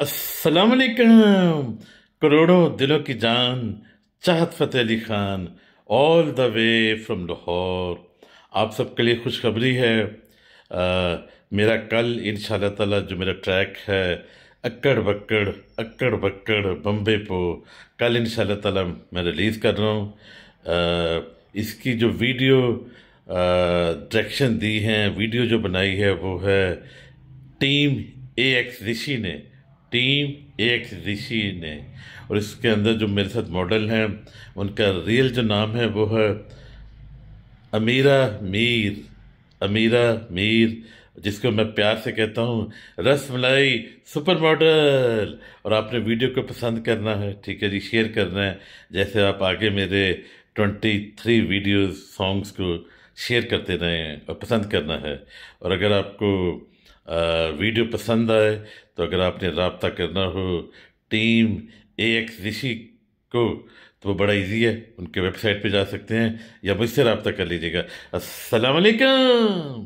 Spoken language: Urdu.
السلام علیکم۔ کروڑوں دلوں کی جان Chahat Fateh Ali Khan all the way from Lahore. آپ سب کے لیے خوشخبری ہے۔ آ، میرا کل ان شاء اللہ تعالیٰ جو میرا ٹریک ہے اکڑ بکڑ اکڑ بکڑ بمبے پو۔ کل ان شاء اللہ تعالیٰ میں ریلیز کر رہا ہوں۔ آ، اس کی جو ویڈیو ڈائریکشن دی ہیں ویڈیو جو بنائی ہے وہ ہے ٹیم اے ایکس رشی نے۔ ٹیم اے ایکس رشی نے اور اس کے اندر جو میرے ساتھ ماڈل ہیں، ان کا ریئل جو نام ہے، وہ ہے امیرہ میر امیرہ میر، جس کو میں پیار سے کہتا ہوں، رس ملائی سپر ماڈل۔ اور آپ نے ویڈیو کو پسند کرنا ہے، ٹھیک ہے جی شیئر کرنا ہے۔ جیسے آپ آگے میرے ٹونٹی تھری ویڈیوز سانگس کو شیئر کرتے رہیں اور پسند کرنا ہے۔ اور اگر آپ کو ویڈیو پسند آئے تو اگر آپ نے رابطہ کرنا ہو، ٹیم اے ایکس رشی کو، تو وہ بڑا ایزی ہے۔ ان کے ویب سائٹ پہ جا سکتے ہیں یا مجھ سے رابطہ کر لیجیے گا۔ السلام علیکم!